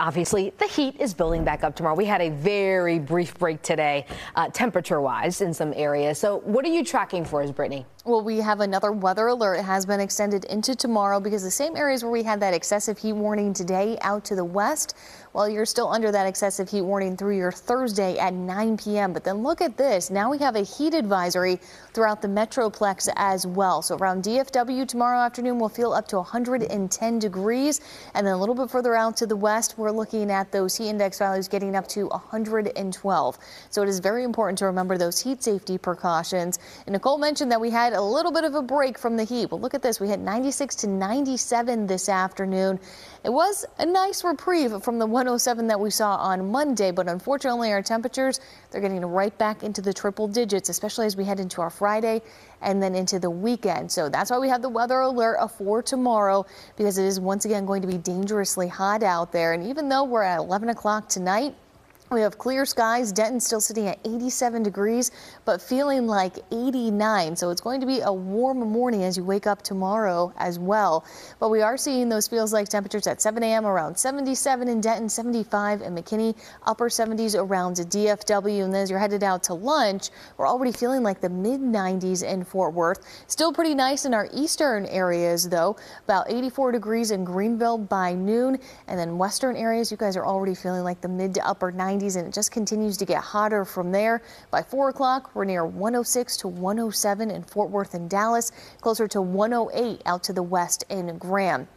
Obviously, the heat is building back up tomorrow. We had a very brief break today, uh, temperature wise, in some areas. So, what are you tracking for us, Brittany? Well, we have another weather alert. It has been extended into tomorrow because the same areas where we had that excessive heat warning today out to the west, well, you're still under that excessive heat warning through your Thursday at 9 p.m. But then look at this. Now we have a heat advisory throughout the Metroplex as well. So around DFW tomorrow afternoon, we'll feel up to 110 degrees. And then a little bit further out to the west, we're looking at those heat index values getting up to 112. So it is very important to remember those heat safety precautions. And Nicole mentioned that we had a little bit of a break from the heat. Well, look at this. We hit 96 to 97 this afternoon. It was a nice reprieve from the 107 that we saw on Monday, but unfortunately our temperatures, they're getting right back into the triple digits, especially as we head into our Friday and then into the weekend. So that's why we have the weather alert for tomorrow because it is once again going to be dangerously hot out there. And even though we're at 11 o'clock tonight, we have clear skies. Denton still sitting at 87 degrees, but feeling like 89. So it's going to be a warm morning as you wake up tomorrow as well. But we are seeing those feels like temperatures at 7 a.m. around 77 in Denton, 75 in McKinney, upper 70s around DFW. And then as you're headed out to lunch, we're already feeling like the mid 90s in Fort Worth. Still pretty nice in our eastern areas, though. About 84 degrees in Greenville by noon. And then western areas, you guys are already feeling like the mid to upper 90s. 90s and it just continues to get hotter from there. By 4 o'clock, we're near 106 to 107 in Fort Worth and Dallas, closer to 108 out to the west in Graham.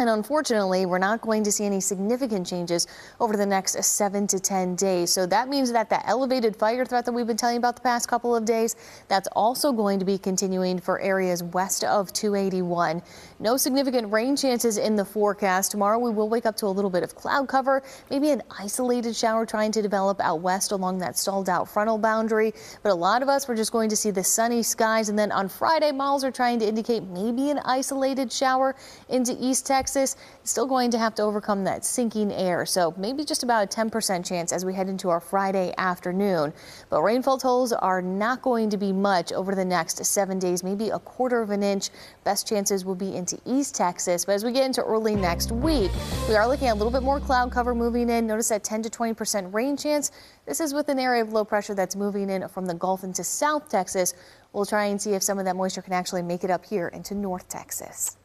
And unfortunately, we're not going to see any significant changes over the next seven to 10 days. So that means that the elevated fire threat that we've been telling about the past couple of days, that's also going to be continuing for areas west of 281. No significant rain chances in the forecast. Tomorrow we will wake up to a little bit of cloud cover, maybe an isolated shower trying to develop out west along that stalled out frontal boundary. But a lot of us, we're just going to see the sunny skies. And then on Friday, models are trying to indicate maybe an isolated shower into East Texas. Texas, still going to have to overcome that sinking air. So maybe just about a 10% chance as we head into our Friday afternoon. But rainfall totals are not going to be much over the next seven days, maybe a quarter of an inch. Best chances will be into East Texas. But as we get into early next week, we are looking at a little bit more cloud cover moving in. Notice that 10 to 20% rain chance. This is with an area of low pressure that's moving in from the Gulf into South Texas. We'll try and see if some of that moisture can actually make it up here into North Texas.